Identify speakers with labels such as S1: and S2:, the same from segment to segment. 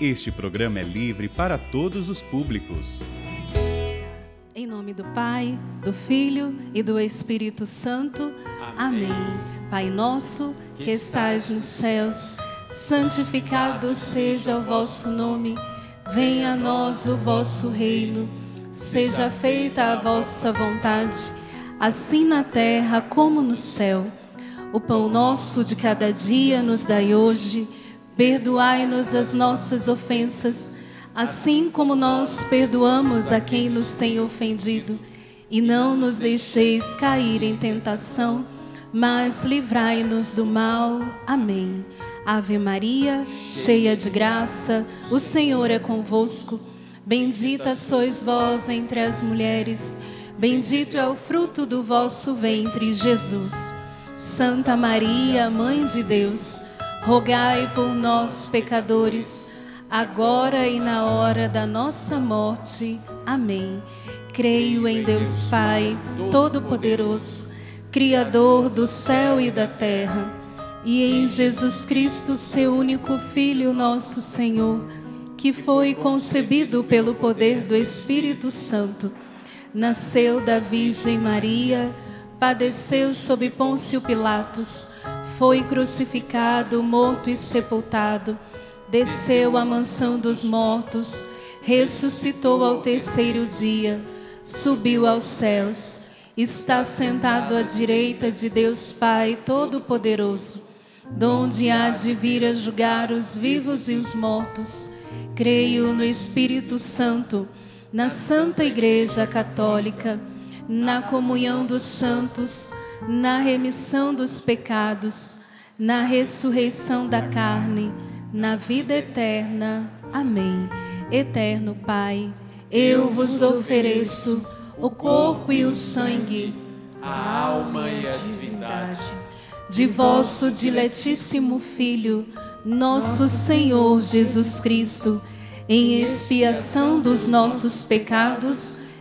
S1: Este programa é livre para todos os públicos.
S2: Em nome do Pai, do Filho e do Espírito Santo. Amém. Amém. Pai nosso, que estais nos céus, santificado seja o vosso nome. Venha a nós o vosso reino. Seja feita a vossa vontade, assim na terra como no céu. O pão nosso de cada dia nos dai hoje Perdoai-nos as nossas ofensas, assim como nós perdoamos a quem nos tem ofendido. E não nos deixeis cair em tentação, mas livrai-nos do mal. Amém. Ave Maria, cheia de graça, o Senhor é convosco. Bendita sois vós entre as mulheres, bendito é o fruto do vosso ventre, Jesus. Santa Maria, Mãe de Deus, rogai por nós, pecadores, agora e na hora da nossa morte. Amém. Creio em Deus Pai, Todo-Poderoso, Criador do céu e da terra, e em Jesus Cristo, seu único Filho, nosso Senhor, que foi concebido pelo poder do Espírito Santo, nasceu da Virgem Maria, padeceu sob Pôncio Pilatos foi crucificado, morto e sepultado, desceu à mansão dos mortos, ressuscitou ao terceiro dia, subiu aos céus, está sentado à direita de Deus Pai Todo-Poderoso, donde há de vir a julgar os vivos e os mortos. Creio no Espírito Santo, na Santa Igreja Católica, na comunhão dos santos, na remissão dos pecados, na ressurreição da carne, na vida eterna. Amém. Eterno Pai, eu vos ofereço o corpo e o sangue,
S3: a alma e a divindade
S2: de vosso diletíssimo Filho, nosso Senhor Jesus Cristo, em expiação dos nossos pecados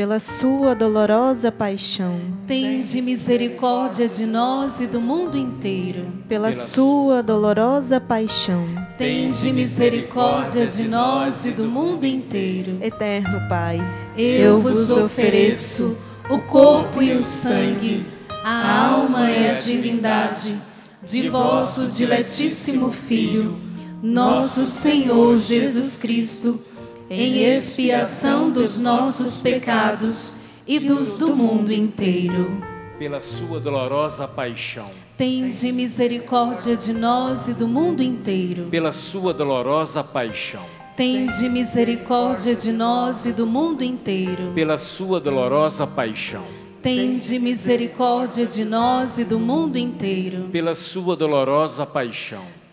S4: pela sua dolorosa paixão.
S2: Tende misericórdia de nós e do mundo inteiro.
S4: Pela, sua dolorosa paixão.
S2: Tende misericórdia de nós e do mundo inteiro.
S4: Eterno Pai,
S2: eu, eu vos ofereço o corpo e o sangue, a alma e a divindade de vosso diletíssimo Filho, nosso Senhor Jesus Cristo em expiação dos nossos pecados e dos do mundo inteiro.
S3: Pela sua dolorosa paixão.
S2: Tende misericórdia de nós e do mundo inteiro.
S3: Pela sua dolorosa paixão.
S2: Tende misericórdia de nós e do mundo inteiro.
S3: Pela sua dolorosa paixão.
S2: Tende misericórdia de nós e do mundo inteiro.
S3: Pela sua dolorosa paixão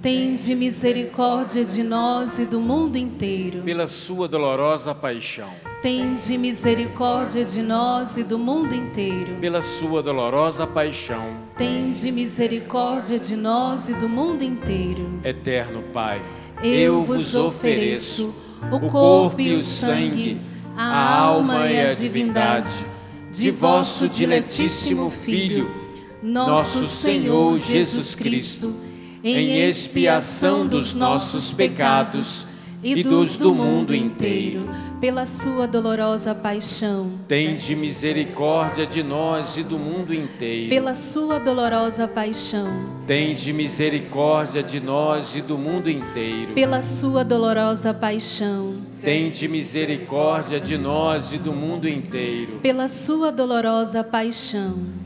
S2: Tende misericórdia de nós e do mundo inteiro.
S3: Pela sua dolorosa paixão
S2: Tende misericórdia de nós e do mundo inteiro.
S3: Pela sua dolorosa paixão.
S2: Tende misericórdia de nós e do mundo inteiro.
S3: Eterno Pai,
S2: eu vos ofereço o corpo e o sangue, a alma e a divindade de vosso diletíssimo Filho, nosso Senhor Jesus Cristo em expiação dos nossos pecados e dos do mundo inteiro, pela sua dolorosa paixão,
S3: Tende misericórdia de nós e do mundo inteiro.
S2: pela sua dolorosa paixão,
S3: Tende misericórdia de nós e do mundo inteiro.
S2: pela sua dolorosa paixão,
S3: Tende misericórdia de nós e do mundo inteiro.
S2: pela sua dolorosa paixão,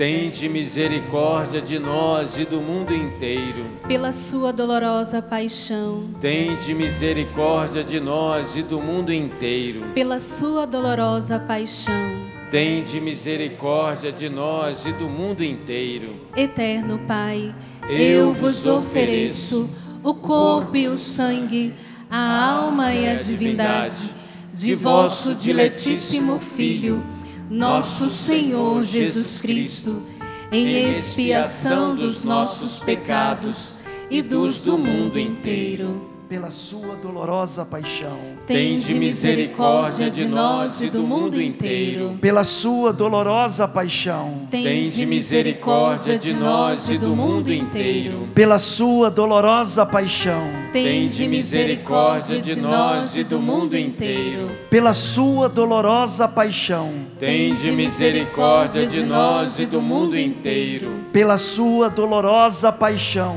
S3: Tende misericórdia de nós e do mundo inteiro.
S2: pela sua dolorosa paixão,
S3: Tende misericórdia de nós e do mundo inteiro.
S2: pela sua dolorosa paixão.
S3: Tende misericórdia de nós e do mundo inteiro.
S2: Eterno Pai,
S3: Eu
S2: vos ofereço o corpo e o sangue, a alma e a divindade de vosso diletíssimo Filho, nosso Senhor Jesus Cristo, em expiação dos nossos pecados e dos do mundo inteiro.
S5: Pela sua dolorosa paixão,
S2: Tende misericórdia de nós e do mundo inteiro.
S5: pela sua dolorosa paixão,
S2: Tende misericórdia de nós e do mundo inteiro.
S5: pela sua dolorosa paixão,
S2: Tende misericórdia de nós e do mundo inteiro.
S5: pela sua dolorosa paixão,
S3: Tende misericórdia de nós e do mundo inteiro.
S5: pela sua dolorosa paixão,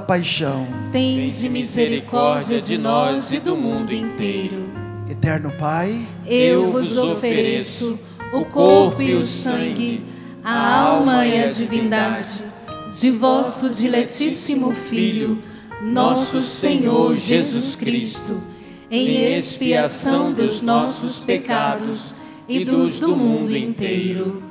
S5: paixão.
S2: Tende misericórdia de nós e do mundo inteiro.
S5: Eterno Pai,
S2: Eu vos ofereço o corpo e o sangue, a alma e a divindade de vosso diletíssimo Filho, nosso Senhor Jesus Cristo, em expiação dos nossos pecados e dos do mundo inteiro.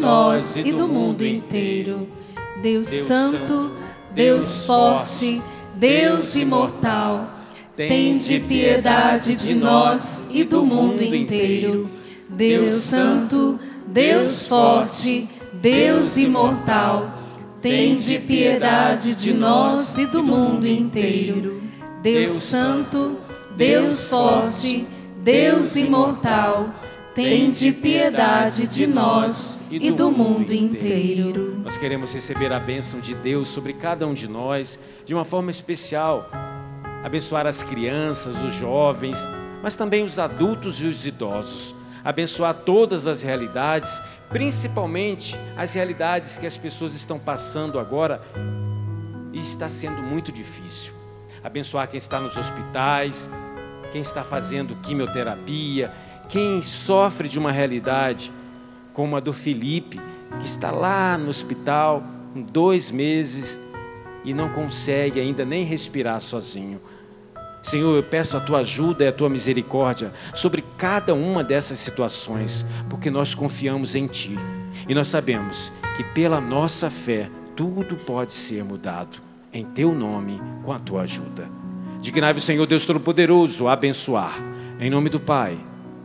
S2: nós e do mundo inteiro. Deus Santo, Deus forte, Deus imortal, tende piedade de nós e do mundo inteiro. Deus Santo, Deus forte, Deus imortal, tende piedade de nós e do mundo inteiro. Deus Santo, Deus forte, Deus imortal, tende piedade de nós e do mundo inteiro.
S3: Nós queremos receber a bênção de Deus sobre cada um de nós, de uma forma especial. Abençoar as crianças, os jovens, mas também os adultos e os idosos. Abençoar todas as realidades, principalmente as realidades que as pessoas estão passando agora e está sendo muito difícil. Abençoar quem está nos hospitais, quem está fazendo quimioterapia, quem sofre de uma realidade como a do Felipe, que está lá no hospital dois meses e não consegue ainda nem respirar sozinho. Senhor, eu peço a tua ajuda e a tua misericórdia sobre cada uma dessas situações, porque nós confiamos em ti e nós sabemos que pela nossa fé tudo pode ser mudado em teu nome com a tua ajuda. Dignai-vos, Senhor Deus Todo-Poderoso, abençoar. Em nome do Pai,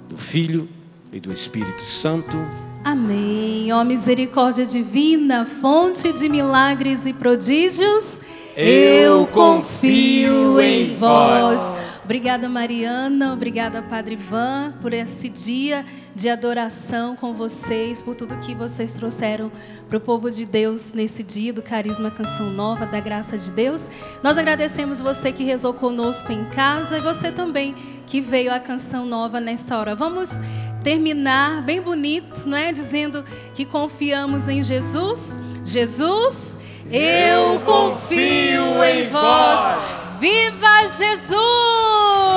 S3: do Filho e do Espírito Santo.
S2: Amém. Ó misericórdia divina, fonte de milagres e prodígios,
S3: Eu confio em vós.
S2: Obrigada, Mariana. Obrigada, Padre Ivan, por esse dia de adoração com vocês, por tudo que vocês trouxeram para o povo de Deus nesse dia do Carisma Canção Nova, da graça de Deus. Nós agradecemos você que rezou conosco em casa e você também que veio à Canção Nova nesta hora. Vamos terminar bem bonito, não é? Dizendo que confiamos em Jesus. Jesus, eu confio em vós. Viva Jesus!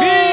S2: Fim!